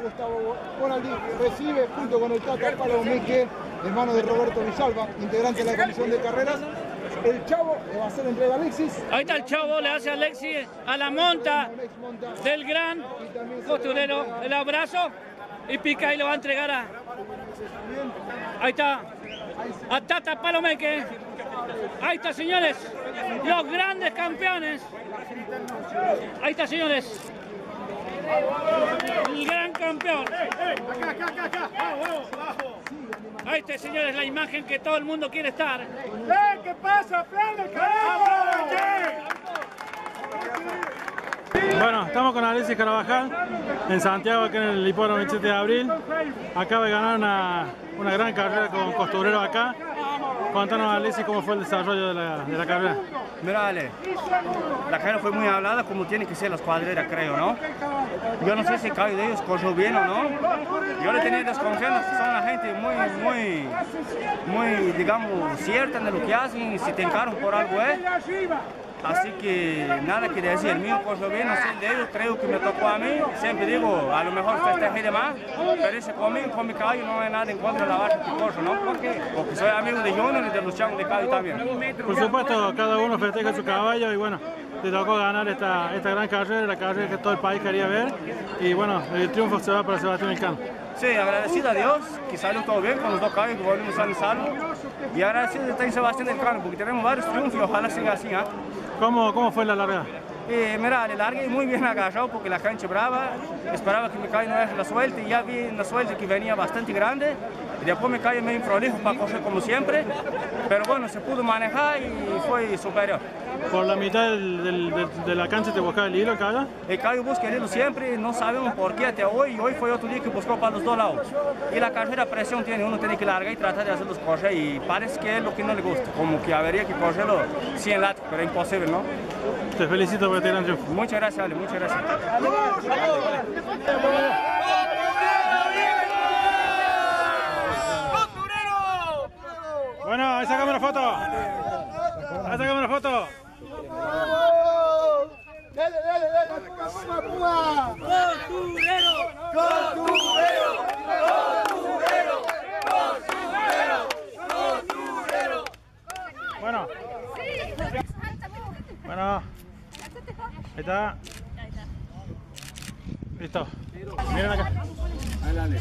Gustavo Bonaldi recibe junto con el Tata Palomeque, hermano de Roberto Villalba, integrante de la comisión de carreras. El chavo le va a hacer entrega a Alexis. Ahí está el chavo, le hace a Alexis a la monta del gran costurero el abrazo y pica y lo va a entregar a. Ahí está. A Tata Palomeque. Ahí está, señores. los grandes campeones. Ahí está, señores. El gran campeón. Ahí está, señores, la imagen que todo el mundo quiere estar. ¿Qué pasa? Bueno, estamos con Alexis Carabajal en Santiago, aquí en el hipódromo 27 de abril. Acaba de ganar una, una gran carrera con Costurero acá. Contanos, Alexis, cómo fue el desarrollo de la, de la carrera. Mira, Ale, la carrera fue muy hablada como tiene que ser las cuadreras, creo, ¿no? Yo no sé si cada de ellos corrió bien o no. Yo le tenía desconfianza, son la gente muy, muy, muy, digamos, cierta de lo que hacen si te encaran por algo, ¿eh? Así que nada que decir, el mío corrió bien, no sé de ellos, creo que me tocó a mí. Siempre digo, a lo mejor festejé de más, pero ese conmigo, con mi caballo, no hay nada en contra de la vaca que corro, ¿no? Porque, porque soy amigo de Junior y de chavos de caballo también. Por supuesto, cada uno festeja su caballo y bueno, te tocó ganar esta, esta gran carrera, la carrera que todo el país quería ver. Y bueno, el triunfo se va para Sebastián Elcano. Sí, agradecido a Dios que salió todo bien con los dos caballos que volvimos a salvo. Y agradecido de estar en Sebastián del Cano porque tenemos varios triunfos y ojalá siga así. ¿eh? ¿Cómo, ¿Cómo fue la larga? Eh, mira, le largué muy bien agarrado porque la cancha brava. Esperaba que mi caballo no deje la suelta y ya vi en la suelta que venía bastante grande. Y después mi caballo medio prolijo para coger como siempre. Pero bueno, se pudo manejar y fue superior. ¿Por la mitad del, del, de, de la cancha te buscaba el hilo, caballo? El caballo busca el hilo siempre, no sabemos por qué hasta hoy. Y hoy fue otro día que buscó para los dos lados. Y la carrera presión tiene, uno tiene que largar y tratar de hacerlos correr. Y parece que es lo que no le gusta. Como que habría que correrlo 100 latas, pero imposible, ¿no? Te felicito por este gran triunfo. Muchas gracias, Ale, muchas gracias. Bueno, ahí sacamos una foto. Ahí sacamos una foto. ¡Dale, dale, dale! ¡Puma, puma! ¡Costurero! ¡Costurero! Bueno. Bueno. Ahí está. Listo. Miren acá. Dale.